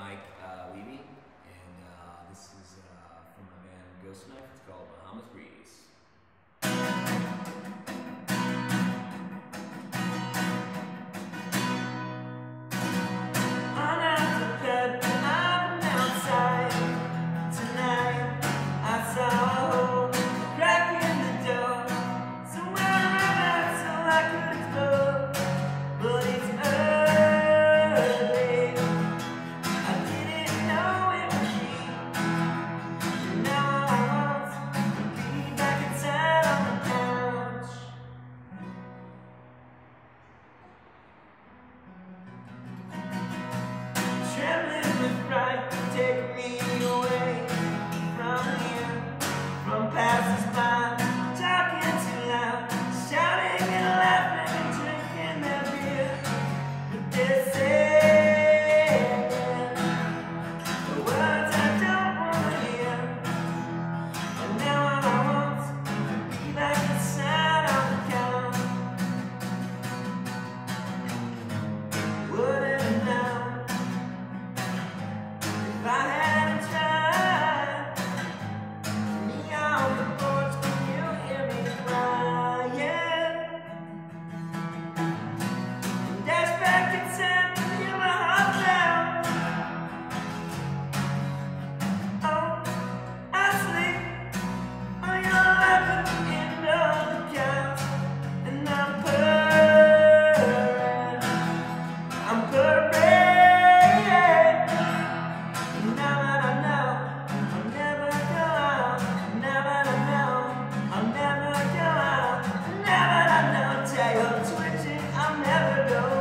Mike uh, Levy, and uh, this is uh, from my band Ghost Knife. It's called Bahamas Breeze. know.